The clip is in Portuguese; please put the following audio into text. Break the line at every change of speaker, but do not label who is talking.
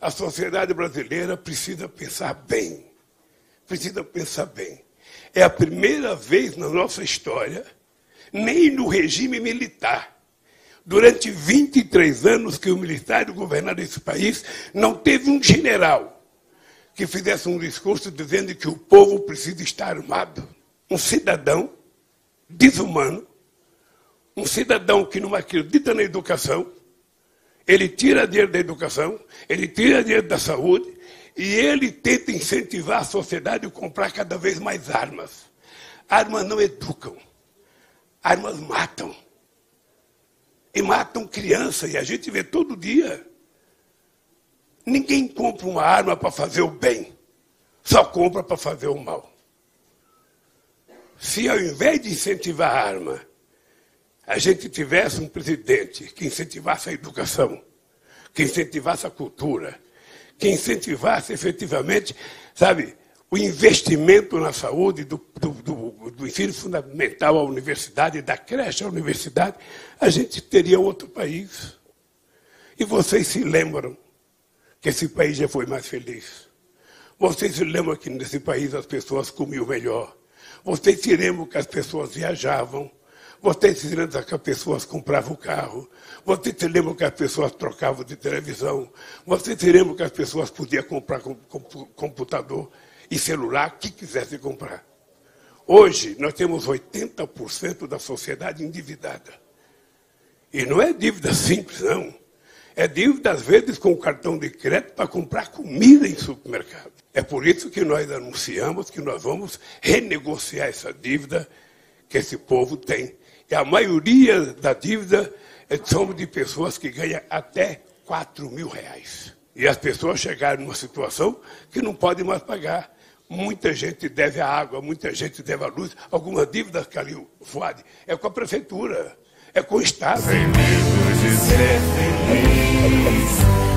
A sociedade brasileira precisa pensar bem. Precisa pensar bem. É a primeira vez na nossa história, nem no regime militar, durante 23 anos que o militar governava esse país, não teve um general que fizesse um discurso dizendo que o povo precisa estar armado. Um cidadão desumano, um cidadão que não acredita na educação, ele tira dinheiro da educação, ele tira dinheiro da saúde e ele tenta incentivar a sociedade a comprar cada vez mais armas. Armas não educam, armas matam. E matam crianças, e a gente vê todo dia. Ninguém compra uma arma para fazer o bem, só compra para fazer o mal. Se ao invés de incentivar a arma, a gente tivesse um presidente que incentivasse a educação, que incentivasse a cultura, que incentivasse efetivamente, sabe, o investimento na saúde, do, do, do, do, ensino fundamental à universidade, da creche à universidade, a gente teria outro país. E vocês se lembram que esse país já foi mais feliz. Vocês se lembram que nesse país as pessoas comiam melhor. Vocês se lembram que as pessoas viajavam. Se lembram que as pessoas compravam carro. Vocês se lembram que as pessoas trocavam de televisão. Vocês se lembram que as pessoas podiam comprar computador e celular que quisessem comprar. Hoje, nós temos 80% da sociedade endividada. E não é dívida simples, não. É dívida, às vezes, com cartão de crédito para comprar comida em supermercado. É por isso que nós anunciamos que nós vamos renegociar essa dívida que esse povo tem. E a maioria da dívida é, são de pessoas que ganham até 4 mil reais. E as pessoas chegaram numa situação que não podem mais pagar. Muita gente deve a água, muita gente deve a luz. Algumas dívidas, Calil Fuad, é com a prefeitura, é com o Estado. Sem medo de ser feliz.